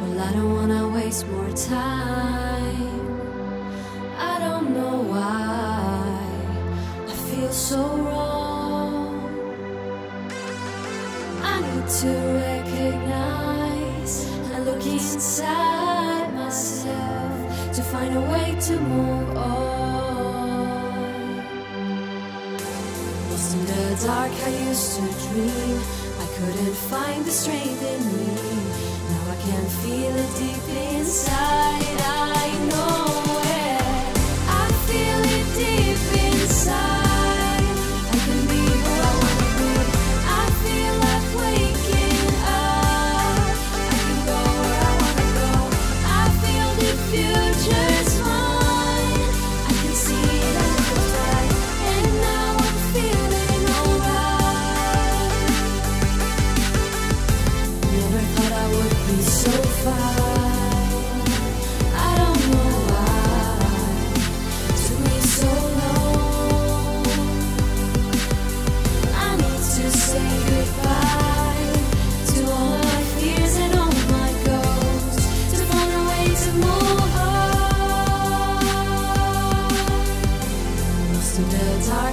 Well, I don't wanna waste more time. I don't know why I feel so wrong. I need to recognize and look inside myself to find a way to move on. Lost in the dark, I used to dream. Couldn't find the strength in me. Now I can feel it deep inside.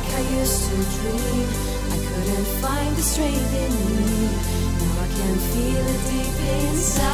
Dark, I used to dream. I couldn't find the strength in me. Now I can feel it deep inside.